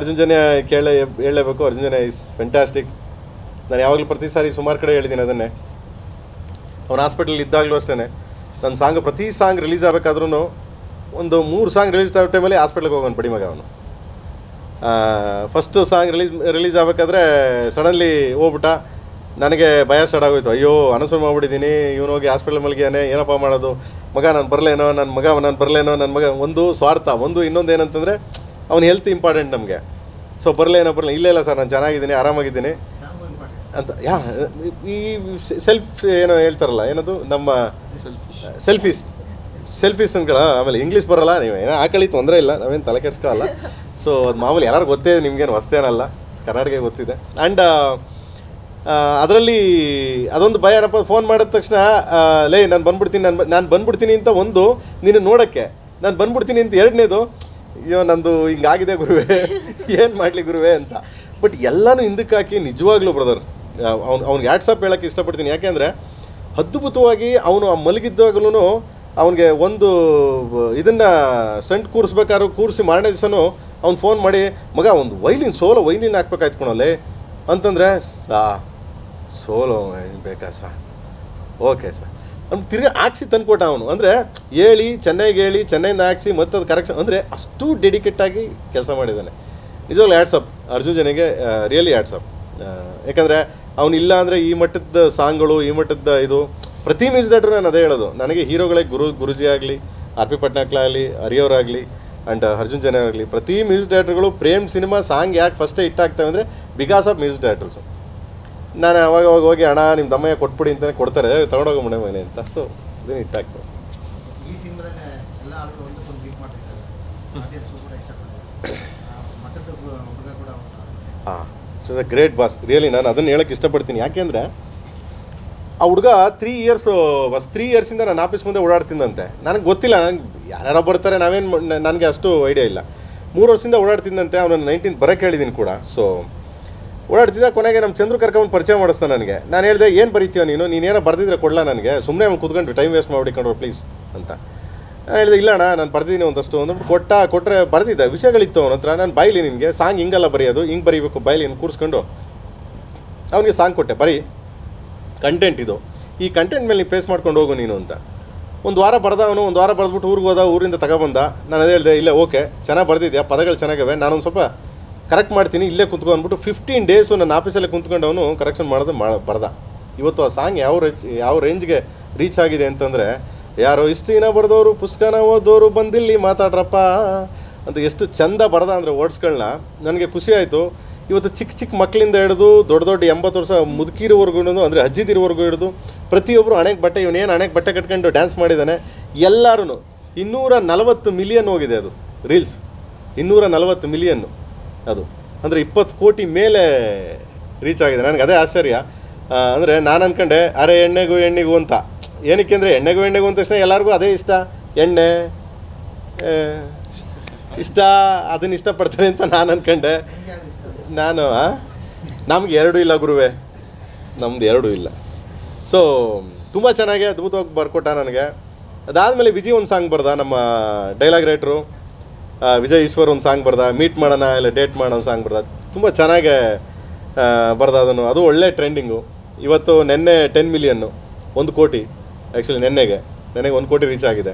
ಅರ್ಜುನ್ ಜನ ಕೇಳೇ ಹೇಳಲೇಬೇಕು. ಅರ್ಜುನ್ ಜನ ಇಸ್ ಫೆಂಟಾಸ್ಟಿಕ್ ನಾನು ಯಾವಾಗಲೂ ಪ್ರತಿ ಸಾರಿ ಸುಮಾರು ಕಡೆ ಹೇಳಿದ್ದೀನಿ ಅದನ್ನೇ. ಅವ್ನು ಹಾಸ್ಪಿಟಲ್ ಇದ್ದಾಗಲೂ ಅಷ್ಟೇ ನನ್ನ ಸಾಂಗ್ ಪ್ರತಿ ಸಾಂಗ್ ರಿಲೀಸ್ ಆಗಬೇಕಾದ್ರೂ ಒಂದು ಮೂರು ಸಾಂಗ್ ರಿಲೀಸ್ ಆಗೋ ಟೈಮಲ್ಲಿ ಹಾಸ್ಪಿಟ್ಲಿಗೆ ಹೋಗೋನು ಬಡಿ ಮಗ ಅವನು. ಫಸ್ಟು ಸಾಂಗ್ ರಿಲೀಸ್ ರಿಲೀಸ್ ಆಗಬೇಕಾದ್ರೆ ಸಡನ್ಲಿ ಹೋಗ್ಬಿಟ್ಟ. ನನಗೆ ಭಯ ಸ್ಟಾರ್ಟ್ ಆಗೋಯ್ತು. ಅಯ್ಯೋ ಅನೌನ್ಸ್ಮೆಂಟ್ ಮಾಡ್ಬಿಟ್ಟಿದ್ದೀನಿ. ಇವನು ಹೋಗಿ ಹಾಸ್ಪಿಟಲ್ ಮಲಗಿಯಾನೆ, ಏನಪ್ಪ ಮಾಡೋದು? ಮಗ ನಾನು ಬರಲೇನೋ ನನ್ನ ಮಗ, ನಾನು ಬರಲೇನೋ ನನ್ನ ಮಗ. ಒಂದು ಸ್ವಾರ್ಥ, ಒಂದು ಇನ್ನೊಂದು ಏನಂತಂದರೆ ಅವ್ನ ಹೆಲ್ತ್ ಇಂಪಾರ್ಟೆಂಟ್ ನಮಗೆ. ಸೊ ಬರಲೇನೋ ಬರಲ್ಲ ಇಲ್ಲ ಇಲ್ಲ ಸರ್, ನಾನು ಚೆನ್ನಾಗಿದ್ದೀನಿ, ಆರಾಮಾಗಿದ್ದೀನಿ. ಅಂತ, ಯಾ, ಈ ಸೆಲ್ಫ್ ಏನೋ ಹೇಳ್ತಾರಲ್ಲ, ಏನದು? ನಮ್ಮ ಸೆಲ್ಫಿಸ್ಟ್ ಸೆಲ್ಫಿಸ್ಟ್ ಅನ್ಕೊಳ ಆಮೇಲೆ ಇಂಗ್ಲೀಷ್ ಬರೋಲ್ಲ, ನೀವು ಏನೋ ಹಾಕಳಿ ತೊಂದರೆ ಇಲ್ಲ, ನಾವೇನು ತಲೆ ಕೆಡ್ಸ್ಕೊಳ್ಳಲ್ಲ ಸೊ ಅದು ಮಾಮೂಲಿ ಎಲ್ಲರೂ ಗೊತ್ತೇ, ನಿಮ್ಗೇನು ಹೊಸ್ತೇನಲ್ಲ ಕರ್ನಾಟಕ ಗೊತ್ತಿದೆ. ಆ್ಯಂಡ್ ಅದರಲ್ಲಿ ಅದೊಂದು ಭಯ, ಏನಪ್ಪ ಫೋನ್ ಮಾಡಿದ ತಕ್ಷಣ ಲೇ, ನಾನು ಬಂದ್ಬಿಡ್ತೀನಿ, ನಾನು ನಾನು ಬಂದ್ಬಿಡ್ತೀನಿ ಅಂತ ಒಂದು, ನೀನು ನೋಡೋಕ್ಕೆ, ನಾನು ಬಂದ್ಬಿಡ್ತೀನಿ ಅಂತ ಎರಡನೇದು ಅಯ್ಯೋ, ನಂದು ಹಿಂಗಾಗಿದೆ ಗುರುವೆ. ಏನು ಮಾಡಲಿ ಗುರುವೆ ಅಂತ. ಬಟ್ ಎಲ್ಲನೂ ಹಿಂದಕ್ಕೆ ಹಾಕಿ ನಿಜವಾಗ್ಲೂ ಬ್ರದರ್ ಅವ್ನು, ಅವ್ನಿಗೆ ವ್ಯಾಟ್ಸಪ್ ಹೇಳೋಕ್ಕೆ ಇಷ್ಟಪಡ್ತೀನಿ. ಯಾಕೆಂದರೆ ಅದ್ಭುತವಾಗಿ ಅವನು ಆ ಮಲಗಿದ್ದಾಗಲೂ ಅವನಿಗೆ ಒಂದು ಇದನ್ನು ಸ್ಟಂಟ್ ಕೂರಿಸ್ಬೇಕಾದ್ರೂ ಕೂರಿಸಿ ಮಾರನೇ ದಿವಸನೂ ಅವ್ನು ಫೋನ್ ಮಾಡಿ, ಮಗ, ಒಂದು ವೈಲಿನ್ ಸೋಲೋ ವೈಲಿನ್ ಹಾಕ್ಬೇಕಾಯ್ತು ಕಣೋಲೆ ಅಂತಂದರೆ, ಸಾ ಸೋಲೋ ಬೇಕಾ, ಸಾ? ಓಕೆ ಸರ್ ಅವ್ನು ತಿರ್ಗಿ ಹಾಕ್ಸಿ ತಂದ್ಕೊಟ್ಟ ಅವನು. ಅಂದರೆ ಹೇಳಿ, ಚೆನ್ನೈಗೆ ಹೇಳಿ ಚೆನ್ನೈಯಿಂದ ಹಾಕ್ಸಿ ಮತ್ತೆ ಅದು ಕರೆಕ್ಷನ್ ಅಂದರೆ ಅಷ್ಟು ಡೆಡಿಕೇಟಾಗಿ ಕೆಲಸ ಮಾಡಿದ್ದಾನೆ ನಿಜವಾಗ್ಲೂ ಆ್ಯಡ್ಸಪ್ ಅರ್ಜುನ್ ಜನಿಗೆ ರಿಯಲಿ ಆ್ಯಡ್ಸಪ್ ಯಾಕಂದರೆ ಅವನು ಇಲ್ಲ ಅಂದರೆ ಈ ಮಟ್ಟದ ಸಾಂಗ್ಗಳು, ಈ ಮಟ್ಟದ ಇದು, ಪ್ರತಿ ಮ್ಯೂಸಿಕ್ ಡೈರೆಕ್ಟ್ರು ನಾನು ಅದೇ ಹೇಳೋದು. ನನಗೆ ಹೀರೋಗಳೇ ಗುರು, ಗುರುಜಿ ಆಗಲಿ, ಆರ್ ಪಿ ಪಟ್ನಾಕ್ಲಾಗಲಿ ಹರಿಯವರಾಗಲಿ ಆ್ಯಂಡ್ ಅರ್ಜುನ್ ಜನ ಆಗಲಿ, ಪ್ರತಿ ಮ್ಯೂಸಿಕ್ ಡೈರೆಕ್ಟರ್ಗಳು ಪ್ರೇಮ್ ಸಿನಿಮಾ ಸಾಂಗ್ ಯಾಕೆ ಫಸ್ಟೇ ಹಿಟ್ ಆಗ್ತವೆ ಅಂದರೆ ಬಿಕಾಸ್ ಆಫ್ ಮ್ಯೂಸಿಕ್ ಡೈರೆಕ್ಟರ್ಸು. ನಾನು ಅವಾಗ ಅವಾಗ ಹೋಗಿ ಹಣ ನಿಮ್ಮ ದಮ್ಮಯ್ಯ ಕೊಟ್ಬಿಡಿ ಅಂತಲೇ ಕೊಡ್ತಾರೆ. ತಗೊಂಡೋಗೋ ಮನೆ ಮನೆ ಅಂತ. ಸೊ ಇದನ್ನು ಇಟ್ಟಾಗ್ತದೆ ಹಾಂ so the great boss really ನಾನು ಅದನ್ನು ಹೇಳಕ್ಕೆ ಇಷ್ಟಪಡ್ತೀನಿ. ಯಾಕೆಂದರೆ ಆ ಹುಡುಗ ತ್ರೀ ಇಯರ್ಸು ಬಸ್ ತ್ರೀ ಇಯರ್ಸಿಂದ ನಾನು ಆಫೀಸ್ ಮುಂದೆ ಓಡಾಡ್ತಿದ್ದಂತೆ. ನನಗೆ ಗೊತ್ತಿಲ್ಲ ನನಗೆ ಯಾರ್ಯಾರೋ ಬರ್ತಾರೆ ನಾವೇನು ನನಗೆ ಅಷ್ಟು ಐಡಿಯಾ ಇಲ್ಲ. ಮೂರು ವರ್ಷದಿಂದ ಓಡಾಡ್ತಿದ್ದಂತೆ ಅವನನ್ನು ನೈನ್ಟೀನ್ ಬರೋಕ್ಕೆ ಹೇಳಿದ್ದೀನಿ ಕೂಡ. ಸೊ ಓಡಾಡ್ತಿದ್ದ ಕೊನೆಗೆ ನಮ್ಮ ಚಂದ್ರ ಕರ್ಕೊಂಡು ಪರಿಚಯ ಮಾಡಿಸ್ತಾನೆ ನನಗೆ. ನಾನು ಹೇಳಿದೆ, ಏನು ಬರೀತೀಯ ನೀನು? ನೀನೇನೋ ಬರ್ದಿದ್ರೆ ಕೊಡಲ ನನಗೆ. ಸುಮ್ಮನೆ ಅವ್ನು ಕೂತ್ಕೊಂಡು ಟೈಮ್ ವೇಸ್ಟ್ ಮಾಡಿಕೊಂಡ್ರು ಪ್ಲೀಸ್ ಅಂತ. ನಾನು ಹೇಳಿದೆ, ಇಲ್ಲ ಅಣ್ಣ, ನಾನು ಬರ್ದಿದ್ದೀನಿ ಒಂದಷ್ಟು, ಅಂದ್ಬಿಟ್ಟು ಕೊಟ್ಟ ಕೊಟ್ಟರೆ ಬರ್ದಿದ್ದೆ. ವಿಷಯಗಳಿತ್ತು ಅವನ ಹತ್ರ ನಾನು ಬಾಯ್ಲಿ ನಿನಗೆ, ಸಾಂಗ್ ಹಿಂಗಲ್ಲ ಬರೆಯೋದು, ಹಿಂಗೆ ಬರೀಬೇಕು, ಬಾಯ್ಲಿ ಕೂರಿಸ್ಕೊಂಡು ಅವನಿಗೆ ಸಾಂಗ್ ಕೊಟ್ಟೆ. ಬರೀ ಕಂಟೆಂಟ್ ಇದು. ಈ ಕಂಟೆಂಟ್ ಮೇಲೆ ನೀವು ಪೇಸ್ ಮಾಡ್ಕೊಂಡು ಹೋಗು ನೀನು ಅಂತ. ಒಂದು ವಾರ ಬರ್ದ ಅವನು, ಒಂದು ವಾರ ಬರೆದ್ಬಿಟ್ಟು ಊರಿಗೆ ಹೋದ, ಊರಿಂದ ತಗೊಬಂದ ನಾನು ಅದೇ ಹೇಳಿದೆ, ಇಲ್ಲ ಓಕೆ ಚೆನ್ನಾಗಿ ಬರೆದಿದ್ಯಾ? ಪದಗಳು ಚೆನ್ನಾಗಿವೆ. ನಾನೊಂದು ಸ್ವಲ್ಪ ಕರೆಕ್ಟ್ ಮಾಡ್ತೀನಿ, ಇಲ್ಲೇ ಕುತ್ಕೊ ಅಂದ್ಬಿಟ್ಟು ಫಿಫ್ಟೀನ್ ಡೇಸು ನನ್ನ ಆಫೀಸಲ್ಲೇ ಕುಂತ್ಕೊಂಡು ಅವನು ಕರೆಕ್ಷನ್ ಮಾಡೋದು ಮಾ ಬರ್ದ. ಇವತ್ತು ಆ ಸಾಂಗ್ ಯಾವ ರೇಂಜ್ ಯಾವ ರೇಂಜ್ಗೆ ರೀಚ್ ಆಗಿದೆ ಅಂತಂದರೆ, ಯಾರೋ ಹಿಸ್ಟ್ರಿನ ಬರೆದವರು ಪುಸ್ತಕನ ಓದೋರು ಬಂದಿಲ್ಲಿ ಮಾತಾಡ್ರಪ್ಪ ಅಂತ ಎಷ್ಟು ಚಂದ ಬರದ ಅಂದರೆ ವರ್ಡ್ಸ್ಗಳನ್ನ ನನಗೆ ಖುಷಿ ಆಯಿತು. ಇವತ್ತು ಚಿಕ್ಕ ಚಿಕ್ಕ ಮಕ್ಕಳಿಂದ ಹಿಡಿದು ದೊಡ್ಡ ದೊಡ್ಡ ಎಂಬತ್ತು ವರ್ಷ ಮುದುಕಿರೋವರೆಗೂ ಅಂದರೆ ಅಜ್ಜಿದಿರೋವರೆಗೂ ಹಿಡಿದು ಪ್ರತಿಯೊಬ್ಬರು ಹಣೆಗೆ ಬಟ್ಟೆ ಇವನೇನು ಹಣೆಗೆ ಬಟ್ಟೆ ಕಟ್ಕೊಂಡು ಡ್ಯಾನ್ಸ್ ಮಾಡಿದ್ದಾನೆ ಎಲ್ಲರೂ ಇನ್ನೂರ ನಲವತ್ತು ಮಿಲಿಯನ್ ಹೋಗಿದೆ ಅದು ರೀಲ್ಸ್ ಇನ್ನೂರ ನಲವತ್ತು ಮಿಲಿಯನ್ನು ಅದು. ಅಂದರೆ ಇಪ್ಪತ್ತು ಕೋಟಿ ಮೇಲೆ ರೀಚ್ ಆಗಿದೆ. ನನಗೆ ಅದೇ ಆಶ್ಚರ್ಯ. ಅಂದರೆ ನಾನು ಅಂದ್ಕೊಂಡೆ ಅರೆ ಎಣ್ಣೆಗೂ ಎಣ್ಣೆಗೂ ಅಂತ. ಏನಕ್ಕೆ ಅಂದರೆ ಎಣ್ಣೆಗೂ ಎಣ್ಣೆಗೂ ಅಂತ ತಕ್ಷಣ ಎಲ್ಲರಿಗೂ ಅದೇ ಇಷ್ಟ. ಎಣ್ಣೆ ಇಷ್ಟ, ಅದನ್ನು ಇಷ್ಟಪಡ್ತಾರೆ ಅಂತ ನಾನು ಇಷ್ಟ ನಾನು? ನಮ್ಗೆ ಎರಡೂ ಇಲ್ಲ ಗುರುವೆ. ನಮ್ದು ಎರಡೂ ಇಲ್ಲ. ಸೊ ತುಂಬ ಚೆನ್ನಾಗಿ ಅದ್ಭುತವಾಗಿ ಬರ್ಕೊಟ್ಟ ನನಗೆ. ಅದಾದಮೇಲೆ ವಿಜಿ ಒಂದು ಸಾಂಗ್ ಬರ್ದ ನಮ್ಮ ಡೈಲಾಗ್ ರೈಟ್ರು ವಿಜಯ್ ಈಶ್ವರ್ ಒಂದು ಸಾಂಗ್ ಬರ್ದ ಮೀಟ್ ಮಾಡೋಣ, ಇಲ್ಲ ಡೇಟ್ ಮಾಡೋಣ ಸಾಂಗ್ ಬರ್ದ. ತುಂಬ ಚೆನ್ನಾಗೆ ಬರ್ದ ಅದನ್ನು. ಅದು ಒಳ್ಳೆ ಟ್ರೆಂಡಿಂಗು ಇವತ್ತು ನೆನ್ನೆ ಟೆನ್ ಮಿಲಿಯನ್ನು ಒಂದು ಕೋಟಿ. ಆ್ಯಕ್ಚುಲಿ ನೆನ್ನೆಗೆ. ನೆನೆಗೆ ಒಂದು ಕೋಟಿ ರೀಚ್ ಆಗಿದೆ.